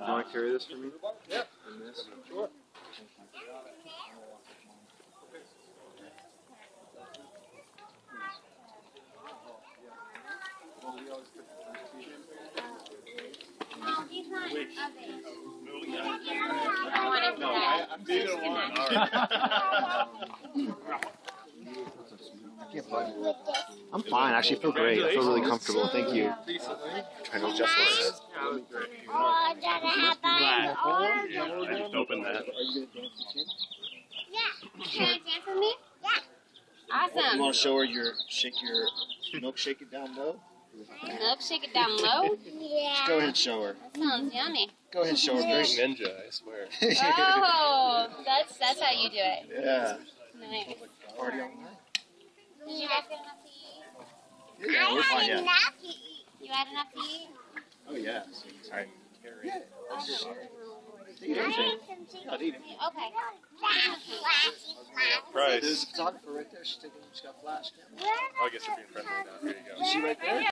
Do you want to carry this for me? Yeah. And this? Sure. No, I, I'm being a one. All right. I'm fine. I actually feel great. I feel really comfortable. Thank you. Trying to adjust myself. Oh, did I have that? Oh, I just opened that. yeah. Can you dance with me? Yeah. Awesome. You want to show her your shake your milkshake it down low? Milkshake it down low. Yeah. Just go ahead and show her. That sounds yummy. Go ahead and show her. Grace. Ninja, I swear. Oh, that's that's how you do it. yeah. Nice. Party on Did you guys get enough to eat? that. Yeah, we're. Yeah. enough to eat. You had enough to eat? Oh yeah. I carry it. Eat everything. God, eat it. Okay. Price. There's a photographer right there. She's taking. She's got a flash camera. Oh, I guess you're being friendly now. Here you go. You see right there?